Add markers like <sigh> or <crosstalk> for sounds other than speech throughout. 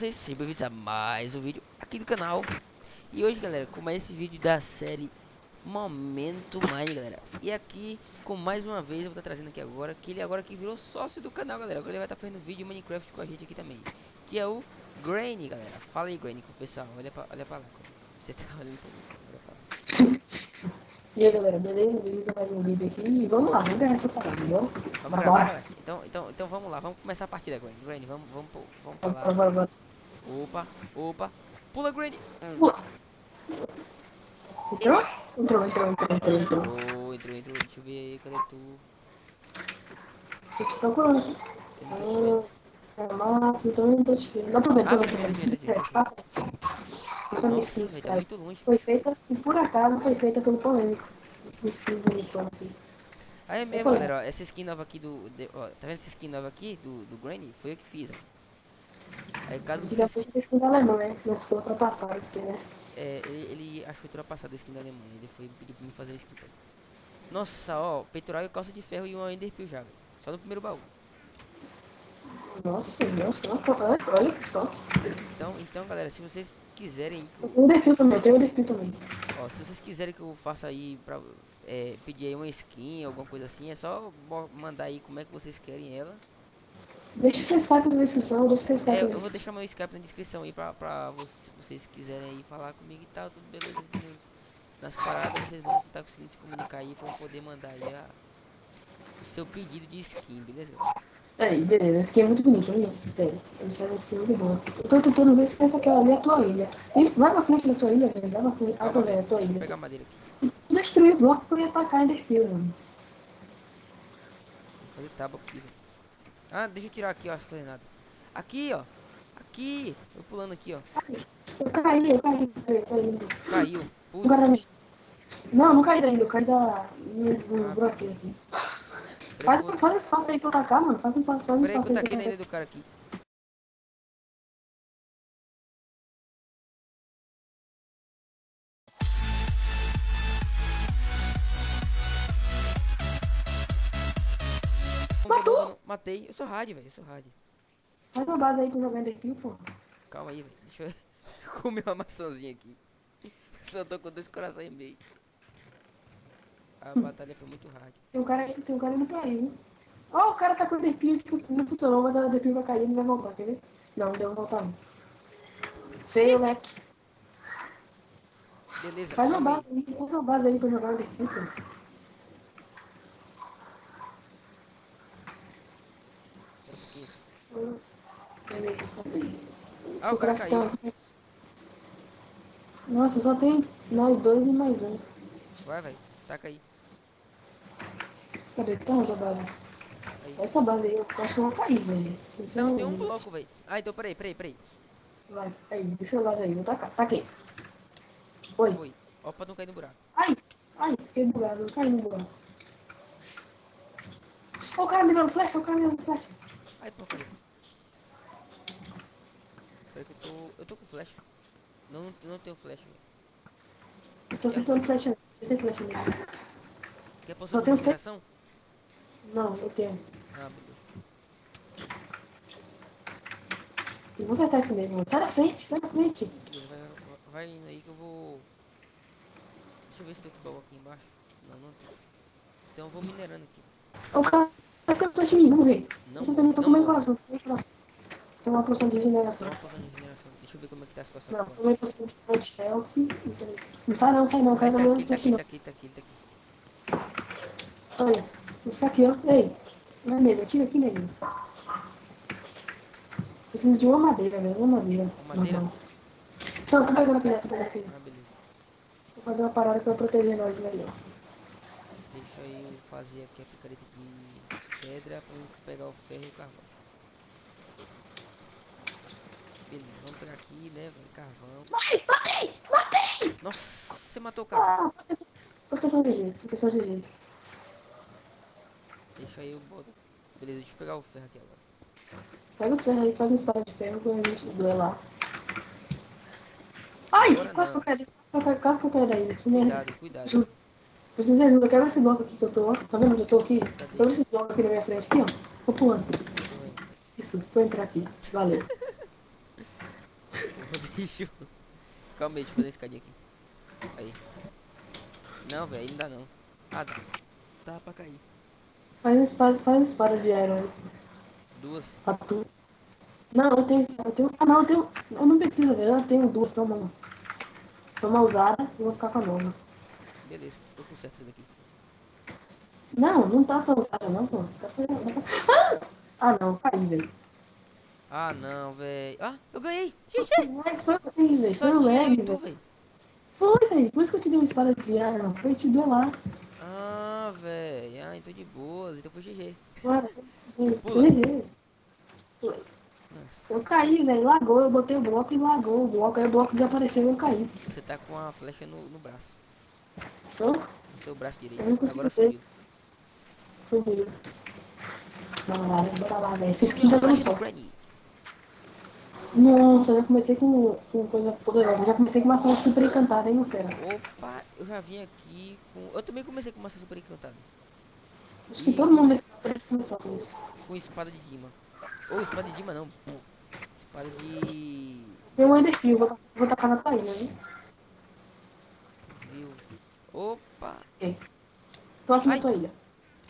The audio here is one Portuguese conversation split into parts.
vocês? Sejam bem-vindos a mais um vídeo aqui do canal. E hoje, galera, com mais esse vídeo da série Momento Mine, galera. E aqui, com mais uma vez, eu vou estar trazendo aqui agora Que ele agora que virou sócio do canal, galera. Agora ele vai estar fazendo vídeo Minecraft com a gente aqui também Que é o Granny, galera. Fala aí, Granny, com o pessoal, olha pra, olha pra lá Você tá olhando pra mim, olha pra lá. E aí galera, beleza? Beleza mais um vídeo aqui. E vamos lá, vamos ganhar essa parada, viu? Vamos gravar? Então, então, então vamos lá, vamos começar a partida, Granny Granny, vamos, vamos, vamos pra lá. Bora, bora, bora. Opa, opa Pula, Granny Hum. Pula. Entrou? Entrou, entrou, entrou, entrou, entrou. Entrou, entrou, entrou, deixa eu ver aí, cadê tu? Tô te procurando. Eu tô. Ah, mato, eu tô vendo. Tô vendo, Ah, tô tô vendo, tô vendo, vendo. tô Eu Nossa, velho, tá muito longe. Foi feita, e por acaso foi feita pelo polêmico. Skin bonitão aqui. Ah, é mesmo, galera, ó, essa skin nova aqui do... de- ó, tá vendo essa skin nova aqui do, do Granny? Foi eu que fiz, ó. Aí caso Antigamente vocês... tinha skin da Alemanha, mas ficou ultrapassado aqui, né? É, ele, ele achou ultrapassado a skin da Alemanha, ele foi pedir pra mim fazer a skin pra ele. Nossa, ó, peitoral e calça de ferro e uma enderpeel já, velho. Só no primeiro baú. Nossa, nossa, nossa, olha, que só. Então, então, galera, se vocês quiserem... que um defil também, tem um defil também. Ó, se vocês quiserem que eu faça aí pra... é, pedir aí uma skin, alguma coisa assim, é só mandar aí como é que vocês querem ela. Deixa o seu Skype na descrição, deixa o seu Skype É, eu vou deixar meu Skype na descrição aí pra, pra vocês, se vocês quiserem aí falar comigo e tal, tudo beleza. nas- paradas vocês vão estar conseguindo se comunicar aí pra eu poder mandar aí a, o seu pedido de skin, beleza? Aí, beleza, esse aqui é muito bonito, olha. Sério, ele faz assim muito bom. Eu tô tentando ver se essa aquela ali é a tua ilha. Vai pra frente da tua ilha, velho. Vai pra frente. Ah, é a tua ilha. pegar madeira aqui. Destruir os blocos, eu ia atacar Enderfield, mano. Vou fazer tábua aqui, velho. Ah, deixa eu tirar aqui, ó, as coordenadas. Aqui, ó. Aqui. Eu pulando aqui, ó. Eu caí, eu caí, eu caí, eu caí. Caiu. Putz. Agora me. Não, não caí ainda, eu caí da. no Ah, buraquinho aqui. Faz, eu- faz um espaço aí pra eu atacar, mano. Faz um espaço, faz um peraí que eu aí taquei pra na eu ilha do cara aqui. Matei. Eu sou hard, velho. Eu sou hard. Faz uma base aí pra eu jogar Enderfield, pô. Calma aí, velho. Deixa eu <laughs> comer uma maçãzinha aqui. Só tô com dois corações e meio. A batalha foi muito hard. Tem um cara aí, tem um cara aí no cair, hein? Ó, o cara tá com o Enderfield, tipo, não funcionou, mas o Enderfield vai cair e não vai voltar, quer ver? Não, deu voltar não. Feio, leque. Beleza. Faz uma base aí, faz uma base aí pra jogar o Enderfield, pô. aí. Beleza, faz aí. Ah, o cara caiu. caiu. Nossa, só tem nós dois e mais um. Vai, velho. Taca aí. Cadê? Tá onde a base? Aí. Essa base aí eu acho que eu vou cair, velho. Não, tem um bloco, velho. Ah, então peraí, peraí, peraí. Vai, aí, deixa eu base aí, vou tacar. Taquei. Oi. Foi. Ó, pra não cair no buraco. Ai, ai, fiquei bugado, eu caí no buraco. Ó, o cara me dando flecha, o cara me dando flecha. Ai, porcaria. Que eu tô... Eu tô com flash. Não, não, não tenho flash, velho. Eu tô acertando flecha, você tem flecha mesmo. Quer de tenho regeneração? Não, eu tenho. Ah, beleza. Eu vou acertar esse mesmo. Sai da frente, sai da frente. Vai, vai- indo aí que eu vou... Deixa eu ver se tem baú aqui embaixo. Não, não tem. Então eu vou minerando aqui. O cara vai ser flecha em mim, vamos ver. Não, Eu não coração, tô com meio coração. Tem uma poção de regeneração. Só uma poção de regeneração. Deixa eu ver como é que tá a situação Não, tomei poção de salt health. Não sai não, sai não, Tá cai tá minha aqui, tá aqui, tá aqui, tá aqui, tá aqui. Olha, vou ficar aqui, ó. Ei, não é nele, atira aqui nele. Preciso de uma madeira, velho, uma madeira. Uma madeira? Não, não, tô pegando aqui, tô pegando aqui. Ah, beleza. Vou fazer uma parada pra proteger nós melhor. Deixa eu fazer aqui a picareta de pedra pra eu pegar o ferro e o carvão. Beleza, vamos pegar aqui, né, velho, carvão. Matei, matei, matei! Nossa, você matou o cara. Ah, proteção de jeito, proteção de jeito. Deixa aí eu boto. Beleza, deixa eu pegar o ferro aqui agora. Pega os ferros aí, faz uma espada de ferro pra gente duelar. Ai, Agora quase que eu caí, quase que eu caí, quase que eu caí daí. Cuidado, cuidado. Preciso de ajuda, quebra esse bloco aqui que eu tô, ó. Tá vendo onde eu tô aqui? Cadê? Quebra esse bloco aqui na minha frente, aqui, ó. Tô pulando. Isso, vou entrar aqui. Valeu. <laughs> Bicho. Calma aí, deixa eu fazer uma escadinha aqui. Aí. Não, velho, dá não. Ah, dá. Dá pra cair. Faz uma espada, faz uma espada de iron aí. Duas. Pra tu. Não, eu tenho, eu tenho. Ah não, eu tenho. Eu não preciso, velho. Eu tenho duas, toma uma. Toma usada e vou ficar com a nova. Beleza, tô com certo isso daqui. Não, não tá tão usada não, pô. Tá Ah! Ah não, caí, velho. Ah, não, velho. Ah, eu ganhei. Xixi. Ai, Foi assim, velho. Foi e tu, velho. velho. Foi, velho. Por isso que eu te dei uma espada de iron. Foi te duelar. Ah, velho. Ah, então de boas. Então foi GG. Bora. Eu caí, velho. Lagou. Eu botei o bloco e lagou o bloco. Aí o bloco desapareceu e eu caí. Você tá com a flecha no, no braço. Então, No seu braço direito. Eu não consigo Agora ver. subiu. subiu. Não, lá, bora lá, velho. Essa skin tá dando Nossa, eu já comecei com, com coisa poderosa. Já comecei com uma ação super encantada, hein, meu fera? Opa, eu já vim aqui com... Eu também comecei com uma super encantada. Acho que todo mundo nesse prédio começou com isso. Com espada de Dima. Ou espada de Dima não. Espada de... Tem um Enderpeel, vou, vou tacar na tua ilha, né? Viu? Opa. Tô aqui Ai. na tua ilha.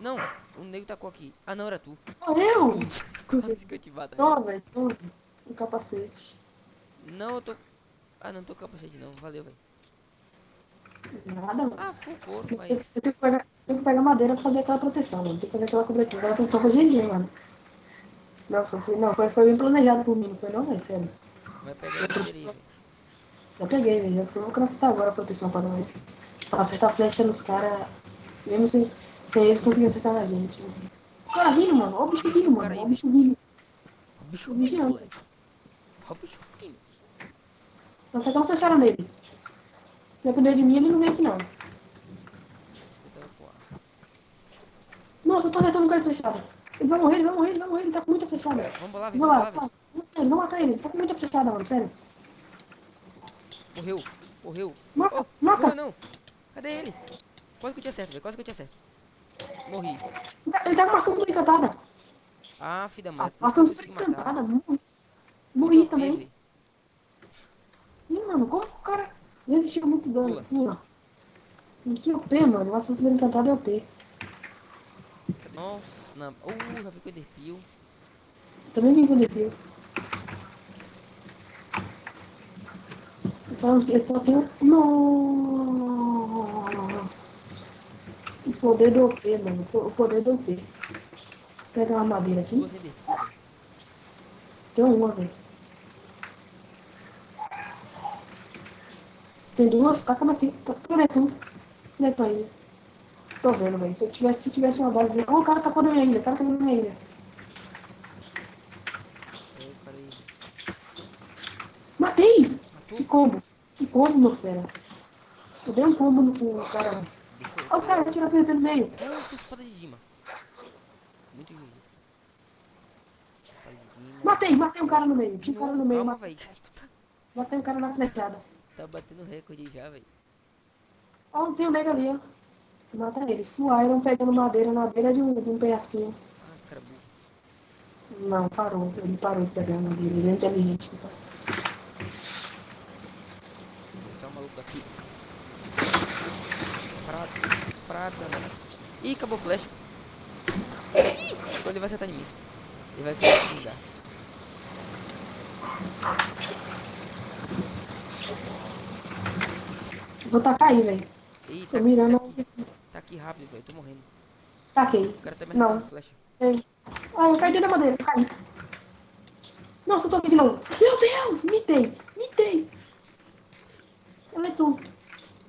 Não, o nego tacou aqui. Ah, não, era tu. Sou eu! <laughs> Quase que eu te bato. Toma, velho, toma. Um capacete. Não, eu tô... Ah, não tô com capacete não. Valeu, velho. Nada, mano. Ah, couro, Eu, mas... eu tenho, que pegar, tenho que pegar madeira pra fazer aquela proteção, mano. Tem que fazer aquela cobertura. Aquela proteção foi GG, mano. Nossa, foi, não, foi, foi bem planejado por mim, não foi não, velho? Sério. Vai pegar a velho. Já peguei, velho. Eu vou craftar agora a proteção pra nós. Pra acertar flecha nos caras, mesmo sem, sem eles conseguirem acertar na gente. O cara vindo, mano. Ó o bicho vindo, mano. Ó o bicho vindo. O bicho vindo, não. Vindo. Não fecharam nele. Se depender de mim, ele não vem aqui, não. Com a- Nossa, eu tô um cara fechado. Ele vai morrer, ele vai morrer, ele vai morrer. Ele tá com muita flechada. Vamos lá, Vamos lá. Não, sério, não mata ele. Ele tá com muita flechada, mano. Sério. Morreu. Morreu. Mata, Oh, mata. Não, não. Cadê ele? Quase que eu te acerto, velho. Quase que eu te acerto. Morri. Ele tá, ele tá com ação super encantada. Ah, filha da A mãe. consegui matar. encantada. Morri, morri também. topei, Sim, mano. Como que o cara resistiu muito dano? Pula. Pula. Que OP, mano. Ação super encantada é OP. Nossa, não. Uh, já vi com o Enderpeel. Também vim com defesa. Eu só, eu só tenho. Nossa! O poder do OP, mano. O poder do OP. Vou pegar uma madeira aqui. Tem uma, velho. Tem duas, taca aqui. Tá por aí, tu. Onde é tá aí? Tô vendo, velho. Se eu tivesse, se tivesse uma base. Oh, o cara tacou na minha ilha. O cara ilha. É, o cara aí. Matei! Matou? Que combo. Que combo, meu fera. Eu dei um combo no cara. Olha os caras PVP no meio. Nossa, espada de Dima. Muito Dima. Matei, matei um cara no meio. Tinha um cara no meio. calma, matei. tá, Matei um cara na flechada. Tá batendo recorde já, velho. Ó, tem um nego ali, ó. Mata ele. Full Iron pegando madeira na beira de um, de um penhasquinho. Ah, cara burro. Não, parou. Ele parou de pegar madeira. Ele é inteligente. Vou botar o maluco aqui. Prata, prata, né? Ih, acabou o flash. Agora ele vai acertar em mim. Ele vai querer se vingar. Vou tacar aí, velho. Ih, tá mirando. tá aqui, tá aqui rápido, velho. Tô morrendo. Taquei. O cara tá me Não. flash. Ei. Ah, eu caí dentro da madeira. Eu caí. Nossa, eu tô aqui de novo. Meu Deus! Mitei! Mitei! Cadê tu?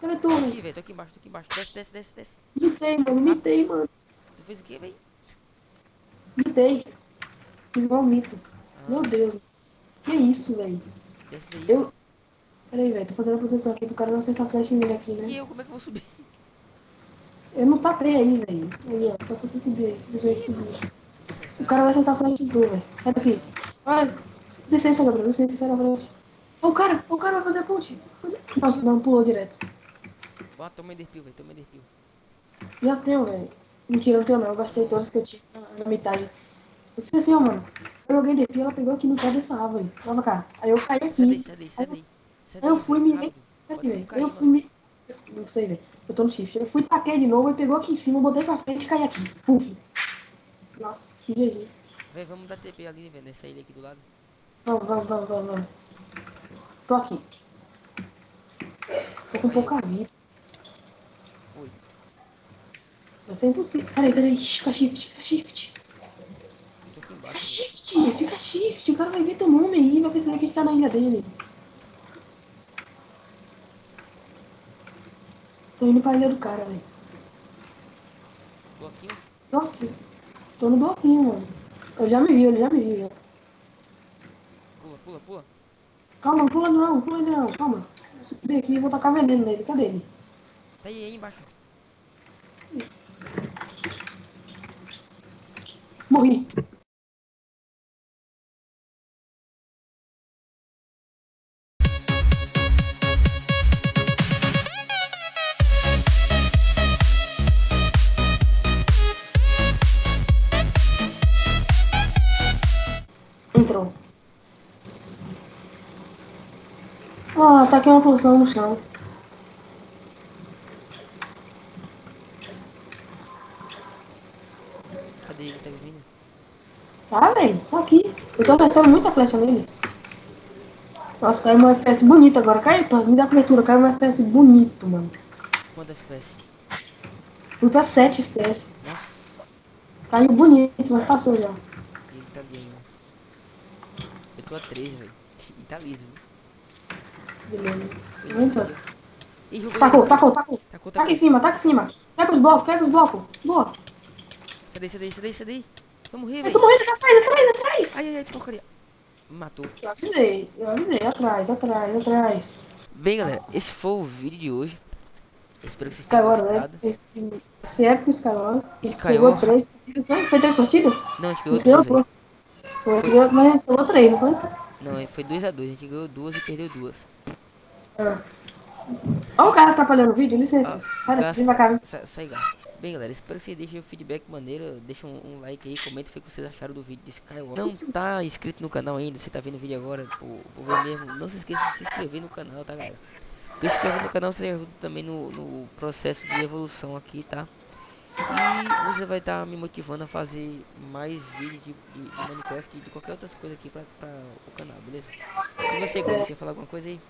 Cadê tu, Aqui, velho? velho. Tô aqui embaixo, tô aqui embaixo. Desce, desce, desce, desce. Mitei, mano. Mitei, mano. Tu fez o quê, velho? Mitei. Fiz igual um mito. Ah, Meu Deus. Que isso, velho? Eu. Peraí, velho. Tô fazendo a proteção aqui pro cara não acertar a flecha em mim aqui, E né? eu, como é que eu vou subir? Eu não tapei aí, velho. Aí, ó. Só se você subir aí. Se você subir. O cara vai acertar a flecha em tu, velho. Sai daqui. Vai. Licença, Gabriel. Licença, sai da frente. Ó, o cara. O cara vai fazer a ponte. Nossa, não. Pulou direto. Ó, toma Enderpeel, velho. Toma Enderpeel. Já tenho, velho. Mentira, não tenho não. Eu gastei todas que eu tinha na- metade. Eu fiz assim, ó, mano. Eu joguei DP, ela pegou aqui no pé dessa árvore. Tava cá. Aí eu caí Sai daí, aqui. sai daí, sai daí. Eu fui me- Eu fui me. Não sei, velho. Eu tô no shift. Eu fui, taquei de novo e pegou aqui em cima, botei pra frente e caí aqui. Puf. Nossa, que GG. Véi, vamos dar TP ali, velho, nessa ilha aqui do lado. Vamos, vamos, vamos, vamos, vamos. Tô aqui. Tô com pouca vida. Foi. Vai ser impossível. Peraí, peraí. Fica shift, fica shift. Fica shift, fica shift. O cara vai ver teu nome aí, vai perceber que a gente tá na ilha dele. Tô indo pra ilha do cara, velho. Bloquinho. Tô aqui. Tô no bloquinho, mano. Eu já me vi, ele já me viu. já. Pula, pula, pula. Calma, não pula não, pula não, calma. Vou subir aqui e vou tacar veneno nele. Cadê ele? Tá aí, aí embaixo. Morri. Entrou. Ah, tá aqui uma poção no chão. Cadê ele? Tá vindo? Tá, velho, tá aqui. Eu tô apertando muita flecha nele. Nossa, caiu um FPS bonito agora. Caiu, tá, me dá cobertura, caiu um FPS bonito, mano. Quanto FPS? Fui pra 7 FPS. Nossa, Caiu bonito, mas passou já. ele tá ali ainda. Eu tô a 13, velho. E tá liso, viu? Beleza. Ih, jogou Tacou, tacou, tacou. Tacou, Taca em cima, taca em cima. Quebra os blocos, quebra os blocos. Boa. Sai daí, sai daí. Vai morrer, Eu tô velho. morrendo atrás, atrás, atrás. Ai, ai, ai, porcaria. Matou. Eu avisei, eu avisei. Atrás, atrás, atrás. Bem, galera, esse foi o vídeo de hoje. Eu espero que vocês tenham né? gostado. Esse, esse épico Skyward. Skyward. Chegou três partidas, foi? Foi três partidas? Não, a gente ganhou velho. duas. Foi, mas a três, não foi? Não, foi 2x2. A, gente ganhou duas e perdeu duas. Ah. Olha o cara atrapalhando o vídeo, licença. Ah, Sai daqui, cá. Sa sai, gato. Bem, galera, espero que vocês deixem o feedback maneiro. Deixem um, um like aí, comenta o que vocês acharam do vídeo de Skywalker. Não tá inscrito no canal ainda, você tá vendo o vídeo agora, ver mesmo. Não se esqueça de se inscrever no canal, tá, galera? Porque se inscrever no canal você ajuda também no, no processo de evolução aqui, tá? E você vai estar me motivando a fazer mais vídeos de, de, de Minecraft e de qualquer outras coisas aqui pra, pra o canal, beleza? E você, Gordon, quer falar alguma coisa aí?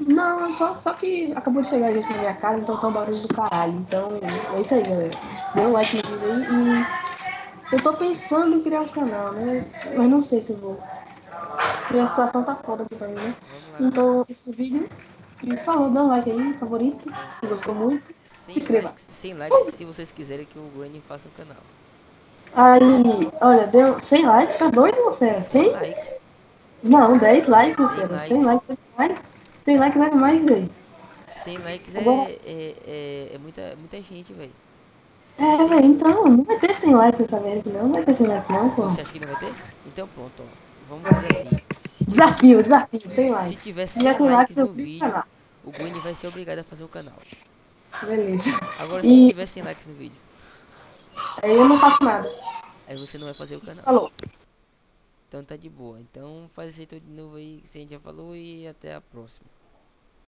Não, só, só que acabou de chegar gente na minha casa, então tá um barulho do caralho. Então é isso aí, galera. Dê um like no vídeo aí e eu tô pensando em criar um canal, né? Mas não sei se eu vou. Porque a situação tá foda aqui pra mim, né? Então, esse vídeo. E falou, dá um like aí, favorito, se gostou muito. Se 100 inscreva. likes, 100 likes se vocês quiserem que o Granny faça o canal. Aí, olha, deu 100 likes, tá doido, meu fera? 100? likes. Não, 10 likes, meu 100 fera. likes. 100 likes, 100 likes. 100 é mais, velho. 100 likes é, é, é, é muita, muita gente, velho. É, velho, então, não vai ter 100 likes dessa vez, não. Não vai ter 100 likes, não, pô. Você acha que não vai ter? Então pronto, ó. Vamos fazer assim. Tiver, Desafio, desafio, 100 se likes. tiver Se já 100 tem likes likes, no vídeo, o Gwen vai ser obrigado a fazer o canal. Beleza. Agora se E- não tiver 100 likes no vídeo, Aí eu não faço nada. aí você não vai fazer o canal. Falou. Então tá de boa. Então faz esse aí tudo de novo aí que a gente já falou e até a próxima.